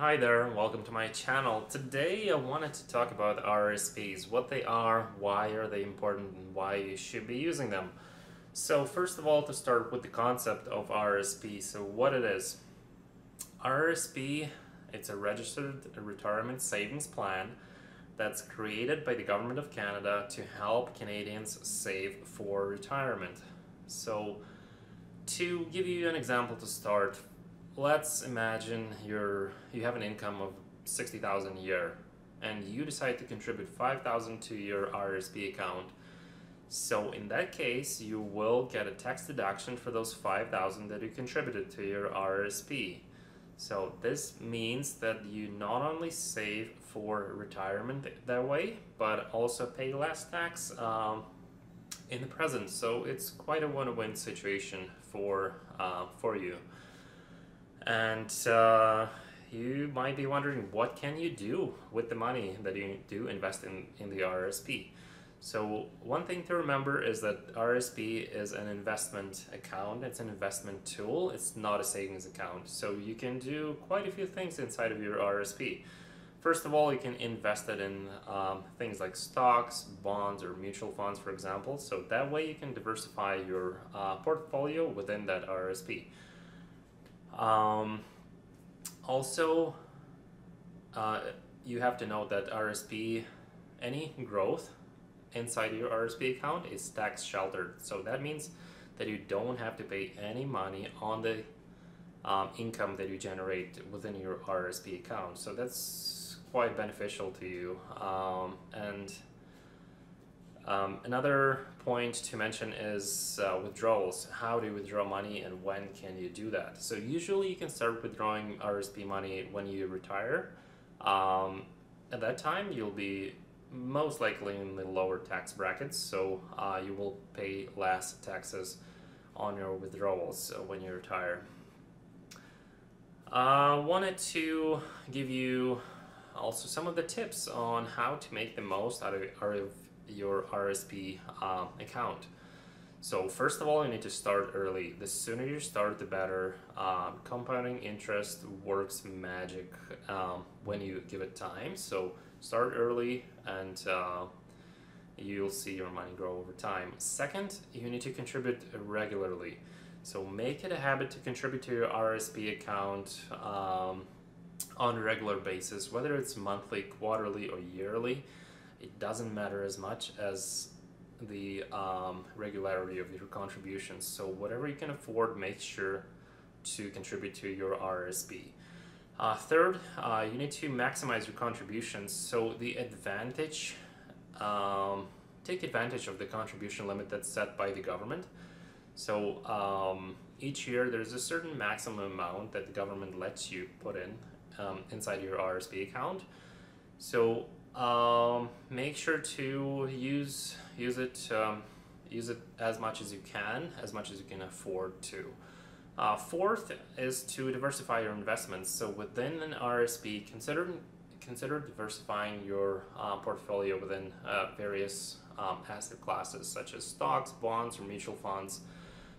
Hi there, welcome to my channel. Today I wanted to talk about RSPs, what they are, why are they important, and why you should be using them. So first of all, to start with the concept of RSP, so what it is. RSP, it's a registered retirement savings plan that's created by the Government of Canada to help Canadians save for retirement. So to give you an example to start, let's imagine you're you have an income of 60,000 a year and you decide to contribute 5,000 to your RSP account. So in that case, you will get a tax deduction for those 5,000 that you contributed to your RSP. So this means that you not only save for retirement that way, but also pay less tax um, in the present. So it's quite a win-win situation for uh, for you. And uh, you might be wondering, what can you do with the money that you do invest in, in the RSP? So one thing to remember is that RSP is an investment account. It's an investment tool. It's not a savings account. So you can do quite a few things inside of your RSP. First of all, you can invest it in um, things like stocks, bonds, or mutual funds, for example. So that way you can diversify your uh, portfolio within that RSP. Um, also, uh, you have to note that RSP, any growth inside your RSP account is tax sheltered. So that means that you don't have to pay any money on the um, income that you generate within your RSP account. So that's quite beneficial to you. Um, and um, another point to mention is uh, withdrawals. How do you withdraw money and when can you do that? So usually you can start withdrawing RSP money when you retire. Um, at that time you'll be most likely in the lower tax brackets, so uh, you will pay less taxes on your withdrawals uh, when you retire. I uh, wanted to give you also some of the tips on how to make the most out of, out of your RSP um, account. So first of all, you need to start early. The sooner you start, the better. Um, compounding interest works magic um, when you give it time. So start early and uh, you'll see your money grow over time. Second, you need to contribute regularly. So make it a habit to contribute to your RSP account um, on a regular basis, whether it's monthly, quarterly, or yearly it doesn't matter as much as the um, regularity of your contributions. So whatever you can afford, make sure to contribute to your RSP. Uh, third, uh, you need to maximize your contributions. So the advantage, um, take advantage of the contribution limit that's set by the government. So um, each year there's a certain maximum amount that the government lets you put in um, inside your RSP account. So um, make sure to use use it um, use it as much as you can, as much as you can afford to. Uh, fourth is to diversify your investments. So within an RSP, consider consider diversifying your uh, portfolio within uh, various um, asset classes such as stocks, bonds, or mutual funds.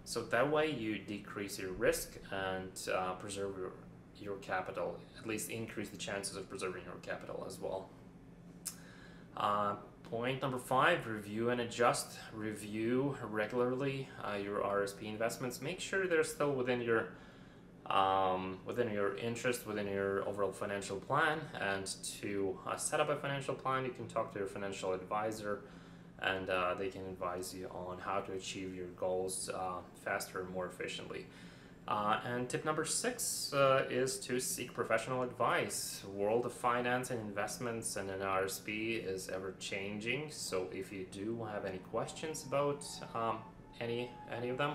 So that way you decrease your risk and uh, preserve your, your capital, at least increase the chances of preserving your capital as well. Uh, point number five, review and adjust. Review regularly uh, your RSP investments. Make sure they're still within your um, within your interest, within your overall financial plan. And to uh, set up a financial plan, you can talk to your financial advisor and uh, they can advise you on how to achieve your goals uh, faster and more efficiently. Uh, and tip number six uh, is to seek professional advice. World of finance and investments and an RSP is ever changing. So if you do have any questions about um, any any of them,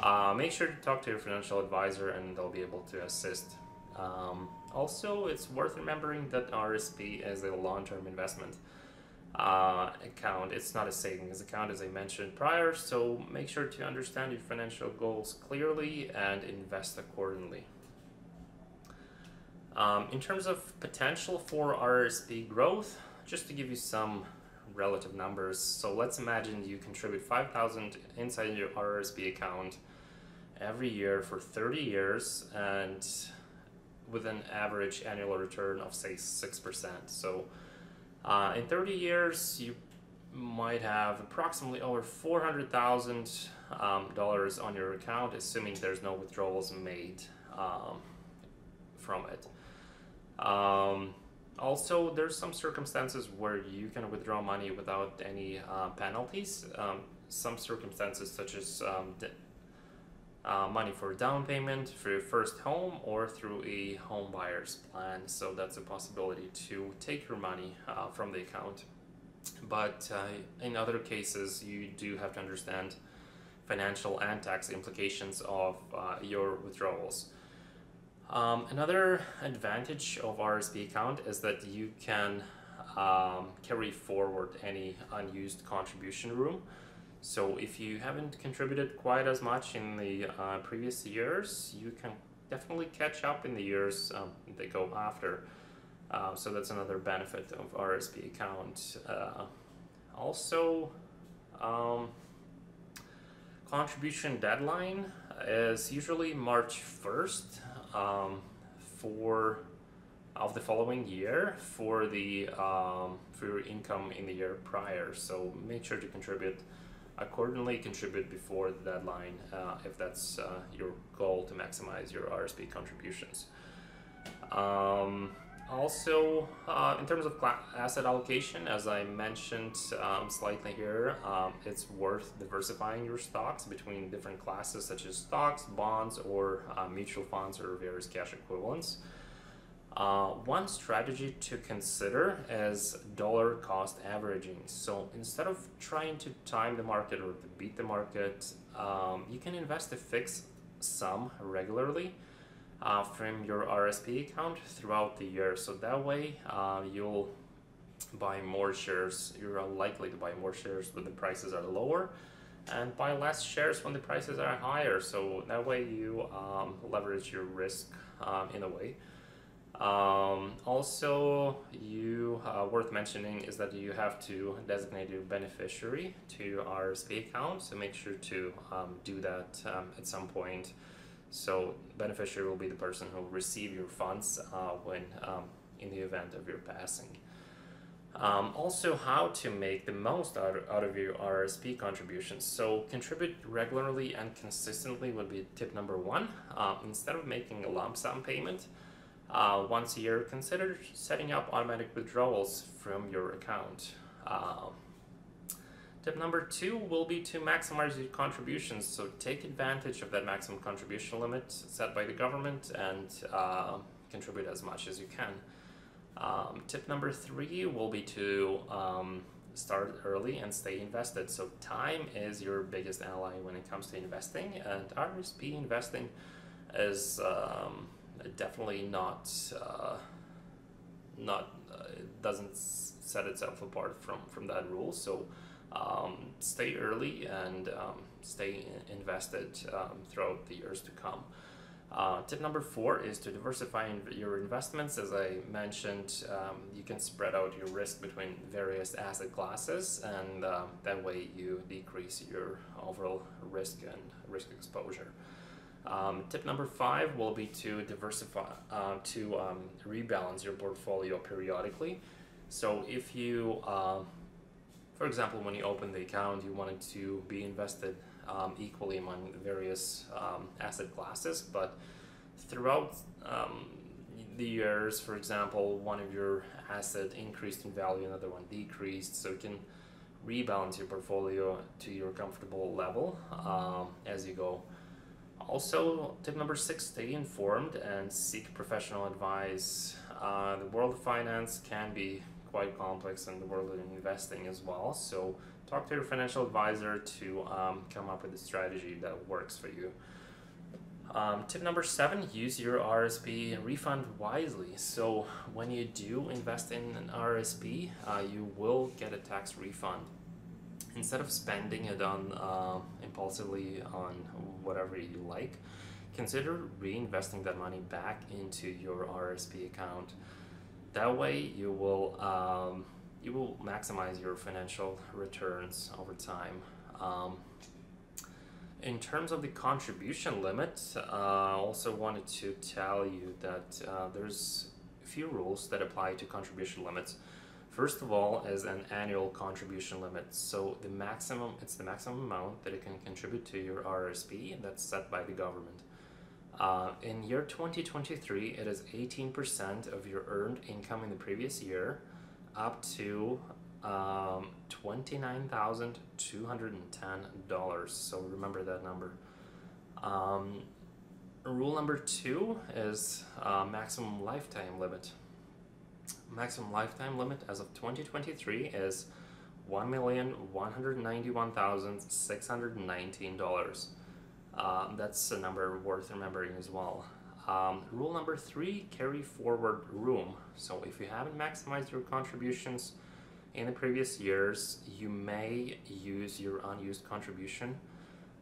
uh, make sure to talk to your financial advisor and they'll be able to assist. Um, also, it's worth remembering that RSP is a long-term investment uh, account. It's not a savings account as I mentioned prior, so make sure to understand your financial goals clearly and invest accordingly. Um, in terms of potential for RSP growth, just to give you some relative numbers, so let's imagine you contribute 5,000 inside your RSP account every year for 30 years and with an average annual return of say 6%. So uh, in 30 years, you might have approximately over 400,000 um, dollars on your account, assuming there's no withdrawals made um, from it. Um, also, there's some circumstances where you can withdraw money without any uh, penalties. Um, some circumstances, such as um, uh, money for down payment for your first home or through a home buyer's plan. So that's a possibility to take your money uh, from the account. But uh, in other cases, you do have to understand financial and tax implications of uh, your withdrawals. Um, another advantage of RSP account is that you can um, carry forward any unused contribution room. So if you haven't contributed quite as much in the uh, previous years, you can definitely catch up in the years um, that go after. Uh, so that's another benefit of RSP account. Uh, also, um, contribution deadline is usually March 1st um, for of the following year for the um, for your income in the year prior. So make sure to contribute accordingly. Contribute before the deadline uh, if that's uh, your goal to maximize your RSP contributions. Um, also, uh, in terms of asset allocation, as I mentioned um, slightly here, um, it's worth diversifying your stocks between different classes such as stocks, bonds, or uh, mutual funds or various cash equivalents. Uh, one strategy to consider is dollar cost averaging. So instead of trying to time the market or to beat the market, um, you can invest a fixed sum regularly uh, from your RSP account throughout the year. So that way uh, you'll buy more shares. You're likely to buy more shares when the prices are lower and buy less shares when the prices are higher. So that way you um, leverage your risk um, in a way. Um, also, you uh, worth mentioning is that you have to designate your beneficiary to RSP account. So make sure to um, do that um, at some point. So beneficiary will be the person who will receive your funds uh, when um, in the event of your passing. Um, also, how to make the most out of, out of your RSP contributions. So, contribute regularly and consistently would be tip number one. Uh, instead of making a lump sum payment uh, once a year, consider setting up automatic withdrawals from your account. Uh, Tip number two will be to maximize your contributions. So take advantage of that maximum contribution limit set by the government and uh, contribute as much as you can. Um, tip number three will be to um, start early and stay invested. So time is your biggest ally when it comes to investing, and RSP investing is um, definitely not uh, not uh, it doesn't set itself apart from from that rule. So um, stay early and um, stay invested um, throughout the years to come. Uh, tip number four is to diversify in your investments. As I mentioned, um, you can spread out your risk between various asset classes, and uh, that way you decrease your overall risk and risk exposure. Um, tip number five will be to diversify, uh, to um, rebalance your portfolio periodically. So if you uh, for example, when you open the account, you want it to be invested um, equally among various um, asset classes, but throughout um, the years, for example, one of your asset increased in value, another one decreased, so you can rebalance your portfolio to your comfortable level as you go. Also, tip number six, stay informed and seek professional advice. Uh, the world of finance can be quite complex and the world of investing as well. So talk to your financial advisor to um, come up with a strategy that works for you. Um, tip number seven, use your RSP refund wisely. So when you do invest in an RSP, uh, you will get a tax refund. Instead of spending it on uh, impulsively on whatever you like, consider reinvesting that money back into your RSP account. That way, you will um, you will maximize your financial returns over time. Um, In terms of the contribution limit, uh, I also wanted to tell you that uh, there's a few rules that apply to contribution limits. First of all is an annual contribution limit. So the maximum, it's the maximum amount that it can contribute to your RSP—that's set by the government. Uh, in year 2023, it is 18% of your earned income in the previous year up to um, $29,210. So remember that number. Um, rule number two is uh, maximum lifetime limit. Maximum lifetime limit as of 2023 is $1,191,619. Um, that's a number worth remembering as well. Um, rule number three, carry forward room. So if you haven't maximized your contributions in the previous years, you may use your unused contribution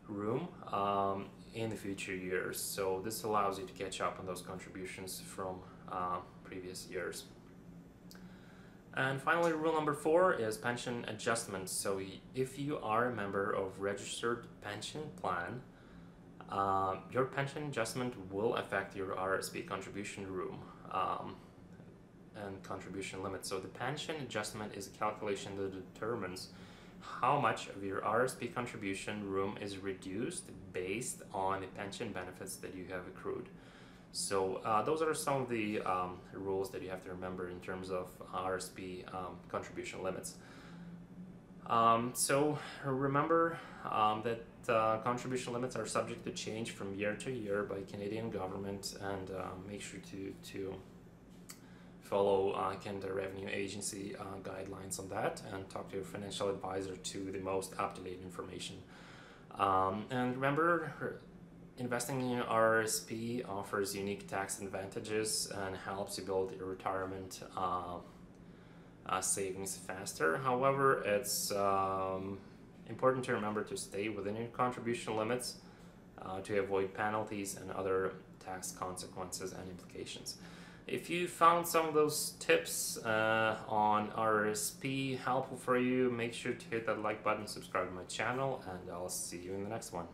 room um, in the future years. So this allows you to catch up on those contributions from uh, previous years. And finally, rule number four is pension adjustments. So if you are a member of registered pension plan, uh, your pension adjustment will affect your RSP contribution room um, and contribution limit. So the pension adjustment is a calculation that determines how much of your RSP contribution room is reduced based on the pension benefits that you have accrued. So uh, those are some of the um, rules that you have to remember in terms of RSP um, contribution limits. Um, so remember um, that uh, contribution limits are subject to change from year to year by Canadian government and uh, make sure to, to follow uh, Canada Revenue Agency uh, guidelines on that and talk to your financial advisor to the most up-to-date information. Um, and remember, investing in RSP offers unique tax advantages and helps you build your retirement uh, uh, savings faster. However, it's um, important to remember to stay within your contribution limits uh, to avoid penalties and other tax consequences and implications. If you found some of those tips uh, on RSP helpful for you, make sure to hit that like button, subscribe to my channel, and I'll see you in the next one.